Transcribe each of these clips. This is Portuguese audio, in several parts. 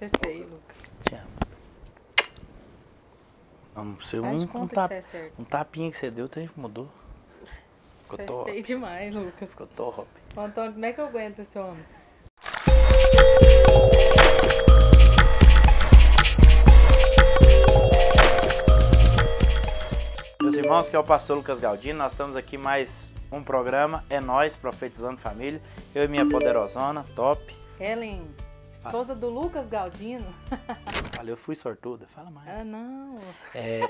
ser feio, Lucas. Te amo. Vamos ser Faz um, um, tap- você é certo. um tapinha que você deu, tem mudou. Ficou Você é top. feio demais, Lucas. Ficou top. Ô, Antônio, como é que eu aguento esse homem? Meus irmãos, que é o pastor Lucas Galdino, nós estamos aqui mais um programa, é nós profetizando família, eu e minha poderosona, top. Helen, esposa do Lucas Galdino. Falei, eu fui sortuda, fala mais. Ah, não. É.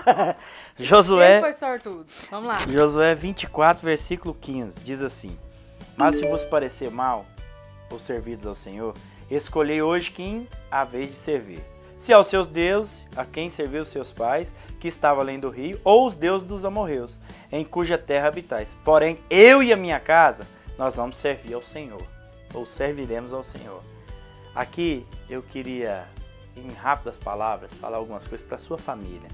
Quem Josué, foi sortudo? Vamos lá. Josué 24, versículo 15, diz assim: Mas se vos parecer mal os servidos ao Senhor, escolhei hoje quem a vez de servir. Se aos seus deuses, a quem serviu os seus pais, que estava além do rio, ou os deuses dos amorreus, em cuja terra habitais. Porém, eu e a minha casa, nós vamos servir ao Senhor, ou serviremos ao Senhor. Aqui eu queria, em rápidas palavras, falar algumas coisas para sua família.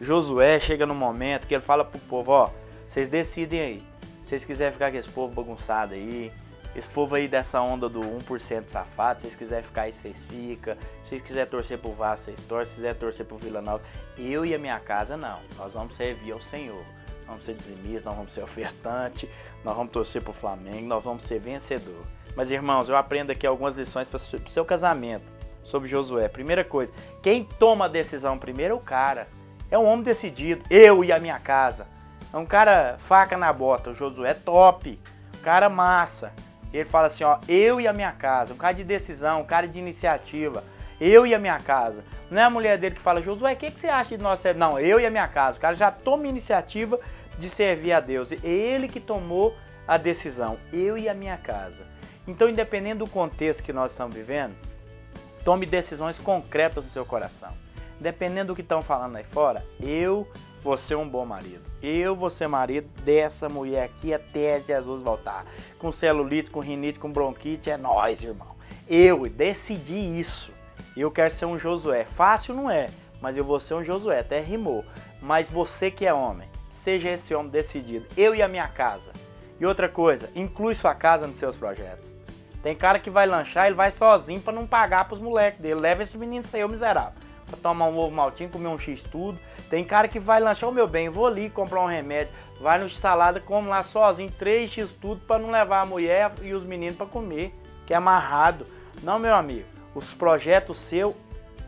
Josué chega no momento que ele fala pro povo, ó, vocês decidem aí. Se vocês quiserem ficar com esse povo bagunçado aí, esse povo aí dessa onda do 1% safado, se vocês quiserem ficar aí, vocês ficam. Se vocês quiserem torcer pro Vasco, vocês torcem. Se quiserem torcer pro Vila Nova, eu e a minha casa não. Nós vamos servir ao Senhor. Nós vamos ser dizimistas, nós vamos ser ofertante, nós vamos torcer pro Flamengo, nós vamos ser vencedor. Mas irmãos, eu aprendo aqui algumas lições para o seu casamento sobre Josué. Primeira coisa, quem toma a decisão primeiro é o cara. É um homem decidido. Eu e a minha casa. É um cara faca na bota. O Josué é top. Cara massa. Ele fala assim, ó, eu e a minha casa. Um cara de decisão, um cara de iniciativa. Eu e a minha casa. Não é a mulher dele que fala, Josué, o que, que você acha de nós? Não, eu e a minha casa. O cara já toma iniciativa de servir a Deus. Ele que tomou a decisão. Eu e a minha casa. Então, independente do contexto que nós estamos vivendo, tome decisões concretas no seu coração. Dependendo do que estão falando aí fora, eu vou ser um bom marido. Eu vou ser marido dessa mulher aqui até Jesus voltar. Com celulite, com rinite, com bronquite, é nós, irmão. Eu decidi isso. Eu quero ser um Josué. Fácil não é, mas eu vou ser um Josué, até rimou. Mas você que é homem, seja esse homem decidido. Eu e a minha casa. E outra coisa, inclui sua casa nos seus projetos. Tem cara que vai lanchar, ele vai sozinho para não pagar pros moleques dele. Leva esse menino seu miserável pra tomar um ovo maltinho, comer um x tudo. Tem cara que vai lanchar, o meu bem, vou ali comprar um remédio, vai no salada, come lá sozinho, três x tudo para não levar a mulher e os meninos para comer, que é amarrado. Não, meu amigo, os projetos seu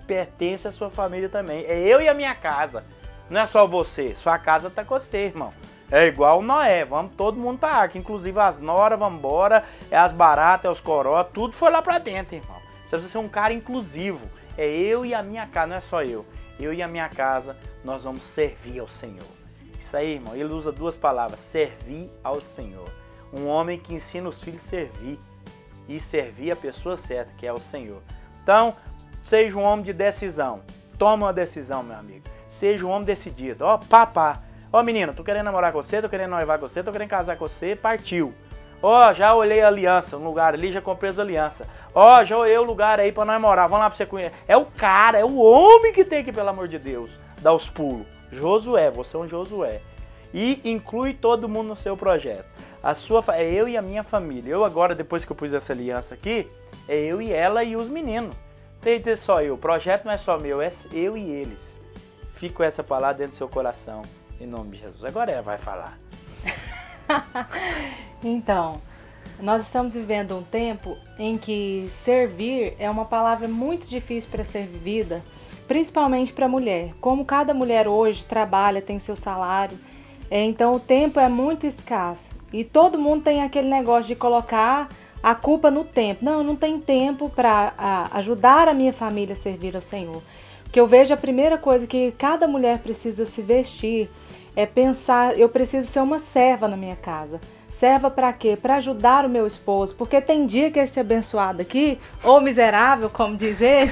pertencem à sua família também. É eu e a minha casa. Não é só você, sua casa tá com você, irmão. É igual Noé, vamos todo mundo pra arca, inclusive as noras, vamos embora, é as baratas, é os coró, tudo foi lá pra dentro, irmão. Você precisa ser um cara inclusivo. É eu e a minha casa, não é só eu. Eu e a minha casa, nós vamos servir ao Senhor. Isso aí, irmão, ele usa duas palavras, servir ao Senhor. Um homem que ensina os filhos a servir e servir a pessoa certa, que é o Senhor. Então, seja um homem de decisão. Toma uma decisão, meu amigo. Seja um homem decidido. Ó, papá. Ó, menino, tô querendo namorar com você, tô querendo noivar com você, tô querendo casar com você, partiu. Ó, já olhei a aliança, um lugar ali, já comprei as alianças. Ó, já olhei o lugar aí pra nós morar, vamos lá pra você conhecer. É o cara, é o homem que tem que, pelo amor de Deus, dar os pulos. Josué, você é um Josué. E inclui todo mundo no seu projeto. A sua, é eu e a minha família. Eu agora, depois que eu pus essa aliança aqui, é eu e ela e os meninos. Tem que dizer só eu. O projeto não é só meu, é eu e eles. Fica com essa palavra dentro do seu coração, em nome de Jesus. Agora ela vai falar. Então, nós estamos vivendo um tempo em que servir é uma palavra muito difícil para ser vivida, principalmente para a mulher. Como cada mulher hoje trabalha, tem o seu salário, é, então o tempo é muito escasso. E todo mundo tem aquele negócio de colocar a culpa no tempo. Não, eu não tenho tempo para ajudar a minha família a servir ao Senhor. Porque eu vejo a primeira coisa que cada mulher precisa se vestir é pensar, eu preciso ser uma serva na minha casa. Serva para quê? Para ajudar o meu esposo. Porque tem dia que esse abençoado aqui, ou miserável, como diz ele,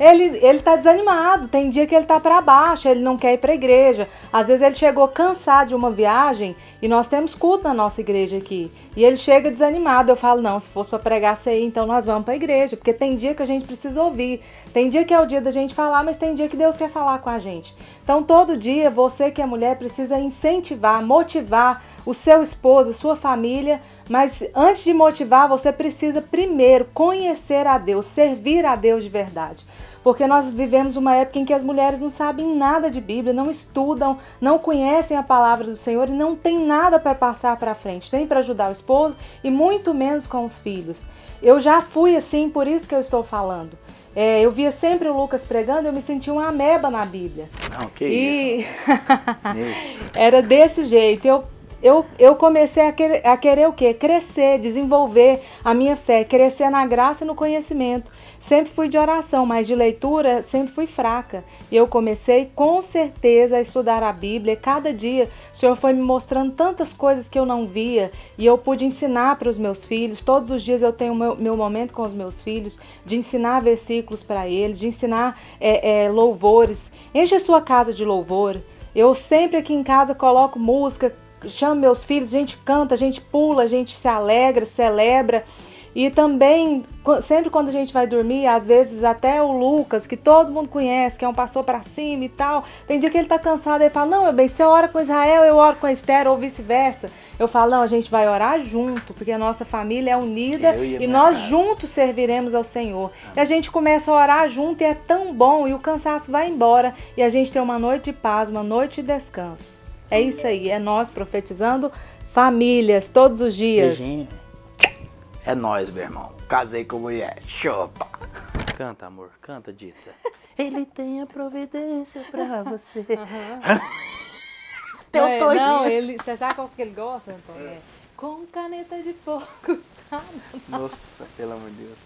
ele, tá desanimado. Tem dia que ele tá para baixo, ele não quer ir para a igreja. Às vezes ele chegou cansado de uma viagem e nós temos culto na nossa igreja aqui. E ele chega desanimado. Eu falo, não, se fosse para pregar aí, então nós vamos para a igreja. Porque tem dia que a gente precisa ouvir. Tem dia que é o dia da gente falar, mas tem dia que Deus quer falar com a gente. Então todo dia você que é mulher precisa incentivar, motivar o seu esposo, a sua família, mas antes de motivar, você precisa primeiro conhecer a Deus, servir a Deus de verdade. Porque nós vivemos uma época em que as mulheres não sabem nada de Bíblia, não estudam, não conhecem a palavra do Senhor e não tem nada para passar para frente, nem para ajudar o esposo e muito menos com os filhos. Eu já fui assim, por isso que eu estou falando. É, eu via sempre o Lucas pregando, eu me sentia uma ameba na Bíblia. Não, que E isso. era desse jeito. Eu, eu, eu comecei a querer, a querer o quê? Crescer, desenvolver a minha fé, crescer na graça e no conhecimento. Sempre fui de oração, mas de leitura sempre fui fraca. E eu comecei com certeza a estudar a Bíblia. Cada dia o Senhor foi me mostrando tantas coisas que eu não via e eu pude ensinar para os meus filhos. Todos os dias eu tenho meu, meu momento com os meus filhos de ensinar versículos para eles, de ensinar é, é, louvores. Enche a sua casa de louvor. Eu sempre aqui em casa coloco música, chamo meus filhos, a gente canta, a gente pula, a gente se alegra, celebra. E também, sempre quando a gente vai dormir, às vezes até o Lucas, que todo mundo conhece, que é um pastor pra cima e tal, tem dia que ele tá cansado, ele fala, não, meu bem, você ora com Israel, eu oro com a Esther, ou vice-versa. Eu falo, não, a gente vai orar junto, porque a nossa família é unida e nós casa. juntos serviremos ao Senhor. E a gente começa a orar junto e é tão bom, e o cansaço vai embora, e a gente tem uma noite de paz, uma noite de descanso. É isso aí, é nós profetizando famílias todos os dias. Beijinho. É nóis, meu irmão. Casei com mulher. Chupa. Canta, amor. Canta, Dita. Ele tem a providência pra você. Não, Eu é- tô não, ele, você sabe qual que ele gosta, Antônio? É. Com caneta de fogo. Nossa, pelo amor de Deus.